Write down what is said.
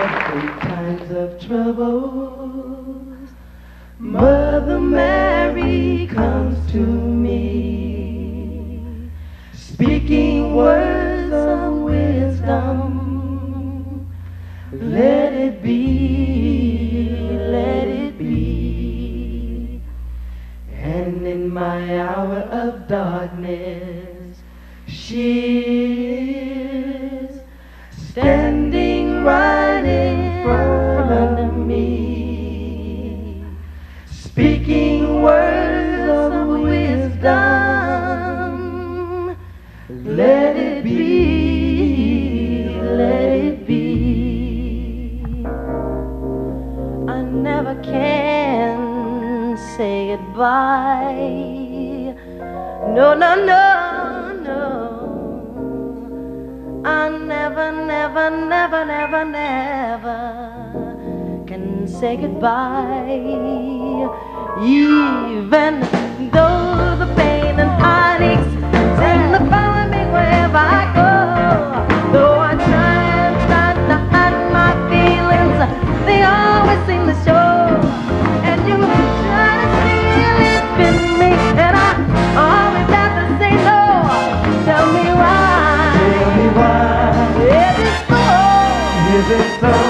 In times of troubles, Mother Mary comes to me, speaking words of wisdom. Let it be, let it be. And in my hour of darkness, she goodbye. No, no, no, no. I never, never, never, never, never can say goodbye. Even the song.